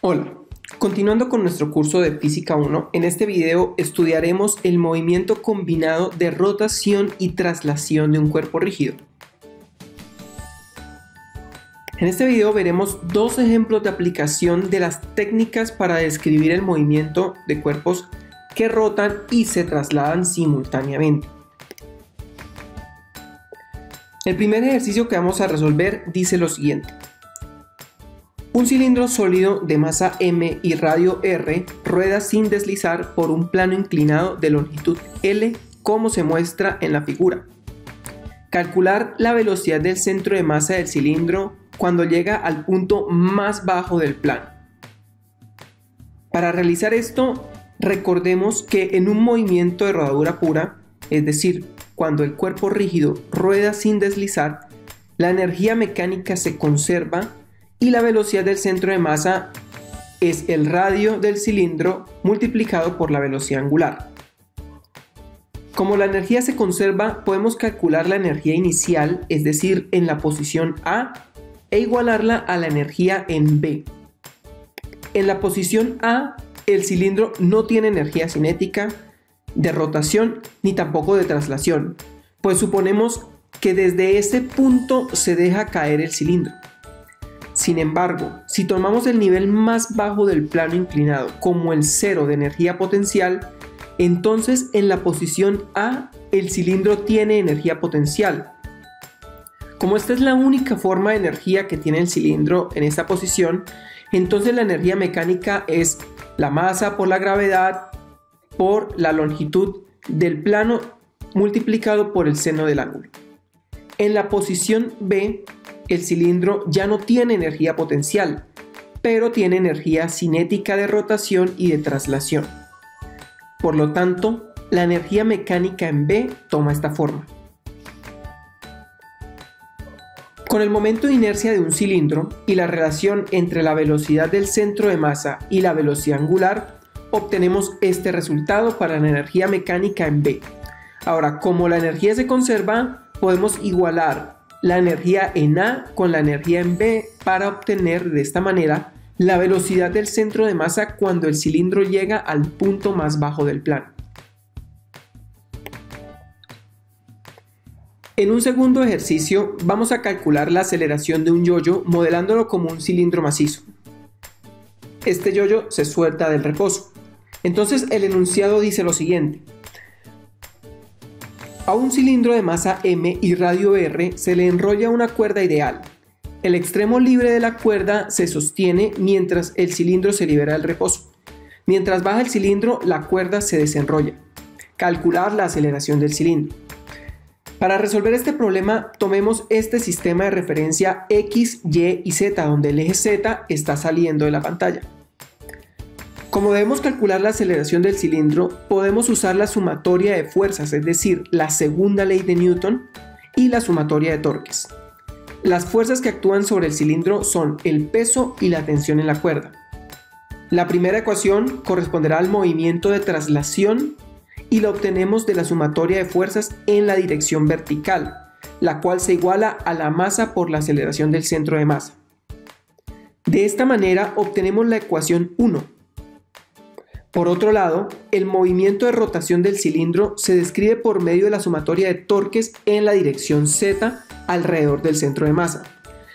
Hola, continuando con nuestro curso de Física 1, en este video estudiaremos el movimiento combinado de rotación y traslación de un cuerpo rígido. En este video veremos dos ejemplos de aplicación de las técnicas para describir el movimiento de cuerpos que rotan y se trasladan simultáneamente. El primer ejercicio que vamos a resolver dice lo siguiente. Un cilindro sólido de masa m y radio r rueda sin deslizar por un plano inclinado de longitud L como se muestra en la figura. Calcular la velocidad del centro de masa del cilindro cuando llega al punto más bajo del plano. Para realizar esto, recordemos que en un movimiento de rodadura pura, es decir, cuando el cuerpo rígido rueda sin deslizar, la energía mecánica se conserva y la velocidad del centro de masa es el radio del cilindro multiplicado por la velocidad angular. Como la energía se conserva, podemos calcular la energía inicial, es decir, en la posición A, e igualarla a la energía en B. En la posición A, el cilindro no tiene energía cinética, de rotación, ni tampoco de traslación, pues suponemos que desde ese punto se deja caer el cilindro. Sin embargo, si tomamos el nivel más bajo del plano inclinado como el cero de energía potencial, entonces en la posición A el cilindro tiene energía potencial. Como esta es la única forma de energía que tiene el cilindro en esta posición, entonces la energía mecánica es la masa por la gravedad por la longitud del plano multiplicado por el seno del ángulo. En la posición B el cilindro ya no tiene energía potencial, pero tiene energía cinética de rotación y de traslación. Por lo tanto, la energía mecánica en B toma esta forma. Con el momento de inercia de un cilindro y la relación entre la velocidad del centro de masa y la velocidad angular, obtenemos este resultado para la energía mecánica en B. Ahora, como la energía se conserva, podemos igualar la energía en A con la energía en B para obtener de esta manera la velocidad del centro de masa cuando el cilindro llega al punto más bajo del plano. En un segundo ejercicio vamos a calcular la aceleración de un yoyo modelándolo como un cilindro macizo. Este yoyo se suelta del reposo. Entonces el enunciado dice lo siguiente. A un cilindro de masa m y radio r se le enrolla una cuerda ideal. El extremo libre de la cuerda se sostiene mientras el cilindro se libera del reposo. Mientras baja el cilindro, la cuerda se desenrolla. Calcular la aceleración del cilindro. Para resolver este problema, tomemos este sistema de referencia X, Y y Z, donde el eje Z está saliendo de la pantalla. Como debemos calcular la aceleración del cilindro, podemos usar la sumatoria de fuerzas, es decir, la segunda ley de Newton, y la sumatoria de torques. Las fuerzas que actúan sobre el cilindro son el peso y la tensión en la cuerda. La primera ecuación corresponderá al movimiento de traslación y la obtenemos de la sumatoria de fuerzas en la dirección vertical, la cual se iguala a la masa por la aceleración del centro de masa. De esta manera obtenemos la ecuación 1, por otro lado, el movimiento de rotación del cilindro se describe por medio de la sumatoria de torques en la dirección z alrededor del centro de masa,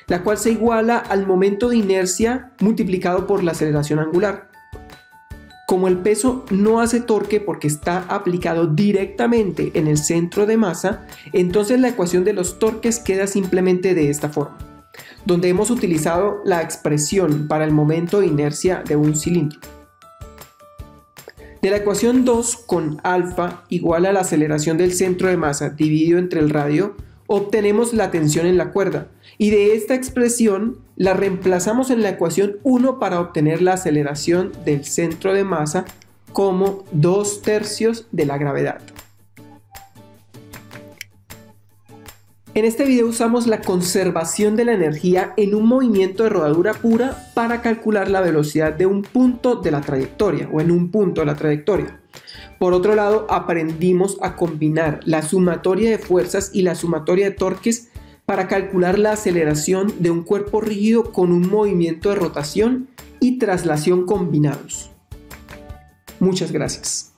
la cual se iguala al momento de inercia multiplicado por la aceleración angular. Como el peso no hace torque porque está aplicado directamente en el centro de masa, entonces la ecuación de los torques queda simplemente de esta forma, donde hemos utilizado la expresión para el momento de inercia de un cilindro. De la ecuación 2 con alfa igual a la aceleración del centro de masa dividido entre el radio, obtenemos la tensión en la cuerda y de esta expresión la reemplazamos en la ecuación 1 para obtener la aceleración del centro de masa como 2 tercios de la gravedad. En este video usamos la conservación de la energía en un movimiento de rodadura pura para calcular la velocidad de un punto de la trayectoria o en un punto de la trayectoria. Por otro lado, aprendimos a combinar la sumatoria de fuerzas y la sumatoria de torques para calcular la aceleración de un cuerpo rígido con un movimiento de rotación y traslación combinados. Muchas gracias.